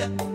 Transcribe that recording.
Yeah.